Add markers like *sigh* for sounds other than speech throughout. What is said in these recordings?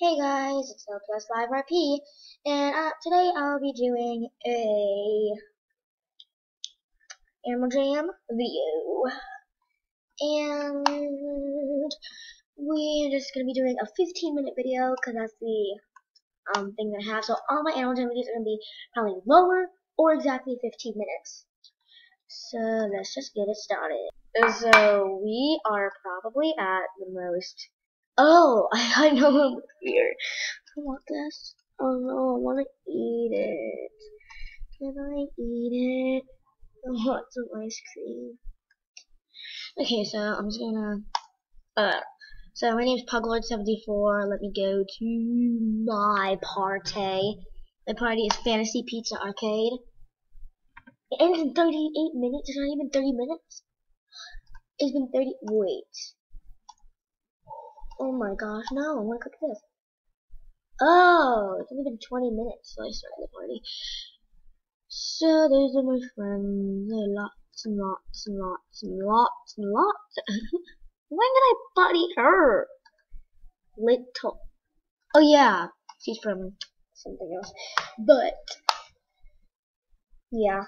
Hey guys, it's LPS Live RP, and uh, today I'll be doing a Animal Jam video, and we're just gonna be doing a 15 minute video because that's the um, thing that I have. So all my Animal Jam videos are gonna be probably lower or exactly 15 minutes. So let's just get it started. So we are probably at the most Oh, *laughs* I, I know I'm weird. I want this. Oh no, I want to eat it. Can I eat it? I want some ice cream. Okay, so I'm just gonna. Uh, so my name is Puglord74. Let me go to my party. My party is Fantasy Pizza Arcade. It ends in 38 minutes. It's not even 30 minutes. It's been 30. Wait. Oh my gosh, no, I want to cook this. Oh, it's only been 20 minutes so I started the party. So these are my friends. Lots and lots and lots and lots and lots. *laughs* when did I buddy her? Little. Oh yeah, she's from something else. But yeah.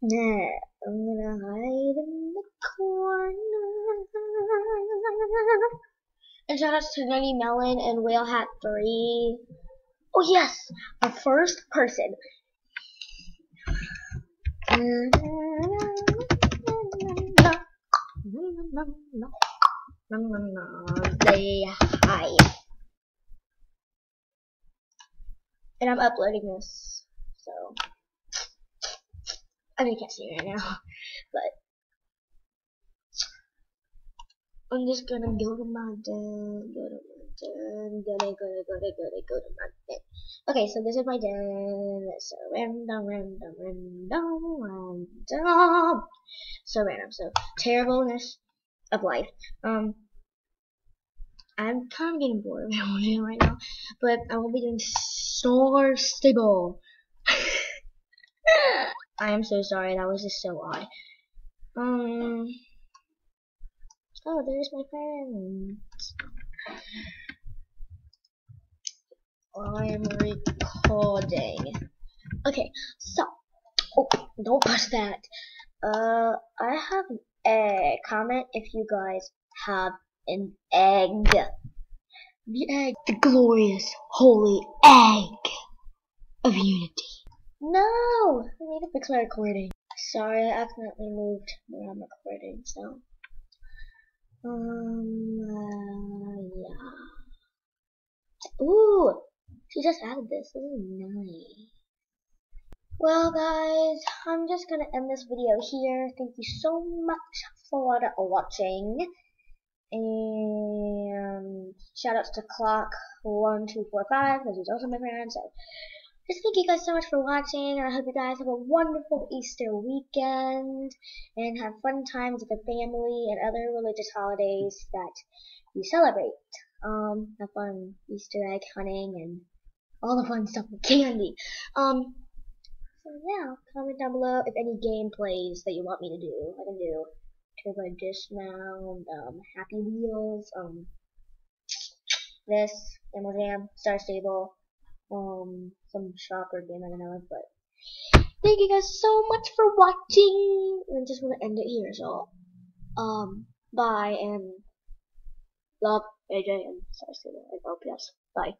Nah, I'm gonna hide in the corner. And shout outs to Nutty Melon and Whale Hat 3. Oh yes! Our first person. Say hi. And I'm uploading this, so I mean, you can't see it right now, but I'm just gonna go to my den, go to my den, go to, go to, go to, go to, go to my den. Okay, so this is my den. So random, random, random, random. So random. So terribleness of life. Um, I'm kind of getting bored of *laughs* it right now, but I will be doing Star Stable. *laughs* I am so sorry. That was just so odd. Um. Oh, there's my friend. I am recording. Okay, so oh, don't push that. Uh, I have a. Comment if you guys have an egg. The egg, the glorious, holy egg of unity. No, I need to fix my recording. Sorry, I accidentally moved where I'm recording, so. Um, uh, yeah. Ooh, she just added this. This is nice. Well, guys, I'm just gonna end this video here. Thank you so much for watching. And shout outs to Clock1245, because he's also my friend. So, just thank you guys so much for watching. And I hope you guys have a wonderful Easter weekend and have fun times with your family and other religious holidays that you celebrate. Um, have fun Easter egg hunting and all the fun stuff with candy. Um, so yeah, comment down below if any gameplays that you want me to do. I can do Turbo Dismount, um, Happy Wheels, um, this, Animal Jam, Star Stable, um, some shopper game, I don't know, but thank you guys so much for watching, and I just want to end it here, so, um, bye, and love AJ and Stable and LPS, bye.